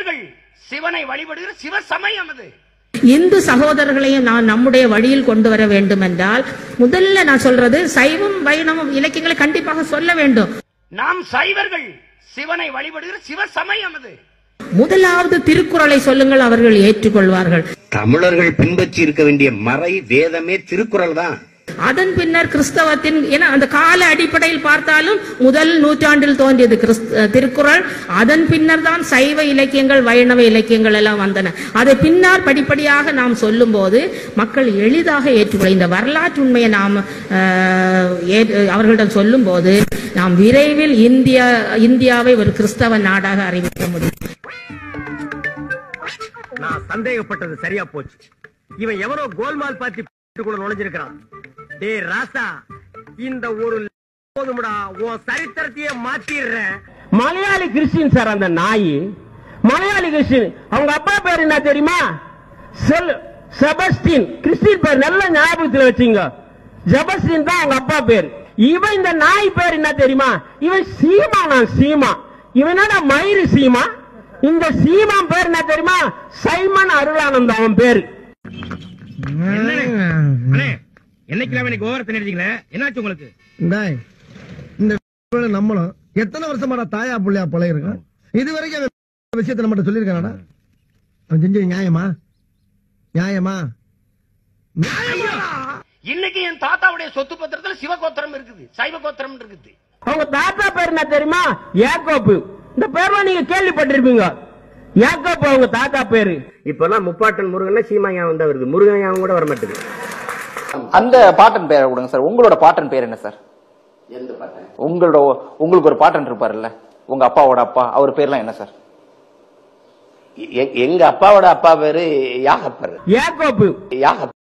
சைவர்கள் சிவனை வழிபடுகிற சிவ சமயம் அது. இந்து சகோதரர்களையும் நான் நம்முடைய வழியில் கொண்டு வர வேண்டும் என்றால் முதல்ல நான் சொல்றது சைவம் வைணவம் இலக்கியங்களை கண்டிப்பாக சொல்ல வேண்டும். நாம் சைவர்கள் சிவனை வழிபடுகிற சிவ சமயம் அது. முதலாவது திருக்குறளை சொல்லுங்கள் அவர்கள் ஏற்றுக்கொள்வார்கள். தமிழர்கள் பின்பற்றி இருக்க வேண்டிய மறை வேதமே திருக்குறள் தான். அதன் பின்னர் கிறிஸ்தவத்தின் ஏன்னா அந்த கால அடிப்படையில் பார்த்தாலும் முதல் நூற்றாண்டில் தோன்றியது திருக்குறள். அதன் பின்னர் தான் சைவ இலக்கியங்கள் வைணவ இலக்கியங்கள் எல்லாம் வந்தன. அதை பின்னர் படிப்படியாக நாம் சொல்லும் போது மக்கள் எளிதாக ஏற்றுக்கொள்ள இந்த வரலாற்று உண்மையை நாம் அவர்களிடம் சொல்லும் போது நாம் விரைவில் இந்தியா இந்தியாவை ஒரு கிறிஸ்தவ நாடாக அறிவிக்க முடியும். நான் சந்தேகப்பட்டது சரியா போச்சு. இவன் எவனோ கோல்மால் பார்த்து நுழைஞ்சிருக்கிறான். டேய் ராசா இந்த ஒரு போதும்டா உன் சரித்திரத்தையே மாத்திடுறேன். மலையாளி கிறிஸ்டின் சார் அந்த நாய். மலையாளி கிறிஸ்டின் அவங்க அப்பா பேர் என்ன தெரியுமா? செல் செபஸ்டின். கிறிஸ்டின் பேர் நல்ல ஞாபகத்துல வச்சுங்க. ஜெபஸ்டின் தான் அவங்க அப்பா பேர். இவன் இந்த நாய் பேர் என்ன தெரியுமா? இவன் சீமா நான் சீமா. இவன் என்னடா மயிறு சீமா? இந்த சீமா பேர் என்ன தெரியுமா? சைமன் அருளானந்தம் அவன் பேரு. என்னைக்கு இன்னைக்கு ஓவரத்தை நினைச்சீங்களே என்னாச்சு உங்களுக்கு? இந்த நம்மளும் எத்தனை வருஷமாடா தாயா புள்ளையா பழகிருக்கோம் இது வரைக்கும் விஷயத்தை நம்மகிட்ட சொல்லியிருக்கானடா? அவன் செஞ்சது நியாயமா? நியாயமா? இன்னைக்கு என் தாத்தாவுடைய சொத்து பத்திரத்துல சிவகோத்திரம் இருக்குது சைவ கோத்திரம் இருக்குது. அவங்க தாத்தா பேர் என்ன தெரியுமா? யாக்கோப்பு. இந்த பேர்லாம் நீங்க கேள்விப்பட்டிருப்பீங்க. யாக்கோப்பு அவங்க தாத்தா பேரு. இப்பெல்லாம் முப்பாட்டன் முருகன் சீமாயா வந்தா வருது. முருகன் கூட வர மாட்டேங்குது அந்த பாட்டன் பேரை கொடுங்க சார். உங்களோட பாட்டன் பேர் என்ன சார்? எந்த பாட்டேன்? உங்களோட உங்களுக்கு ஒரு பாட்டன் இருப்பாருல்ல உங்க அப்பாவோட அப்பா அவர் பேர்லாம் என்ன சார்? எங்க அப்பாவோட அப்பா பேரு யாகப்பர். யாக்கோப்பு யாக